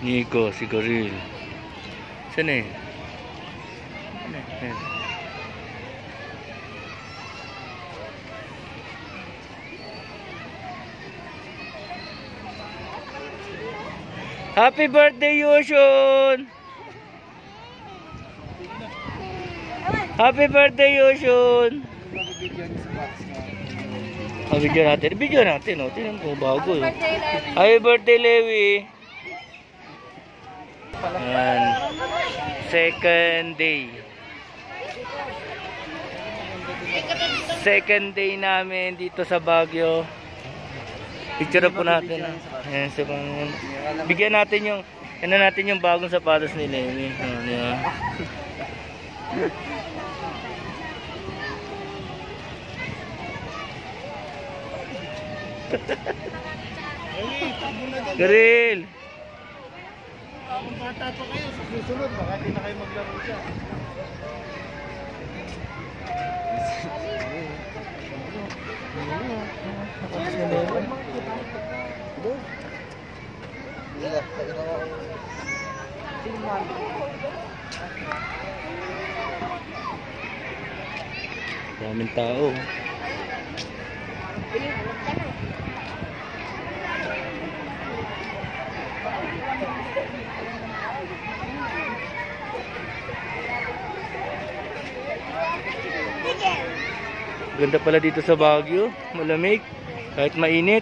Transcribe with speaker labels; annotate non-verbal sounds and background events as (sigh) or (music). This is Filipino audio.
Speaker 1: Nico, si Goril. Saan eh? Ano eh? Happy birthday, Yushun! Happy birthday, Yushun! Ah, video natin. Video natin, oh. Tingnan ko, bago, eh. Happy birthday, Lewi! Ayan. Second day. Second day namin dito sa Baguio. Picture po natin. Ayan, sa pang... Bigyan natin yung ano natin yung bagong sapatos ni Lewi. Oh, di ba? (laughs) Grill!
Speaker 2: Kung bata pa kayo, sa susunod, baka di na kayo maglaro siya.
Speaker 1: Daming tao. Ganda pala dito sa Baguio. Malamig. Kahit mainit.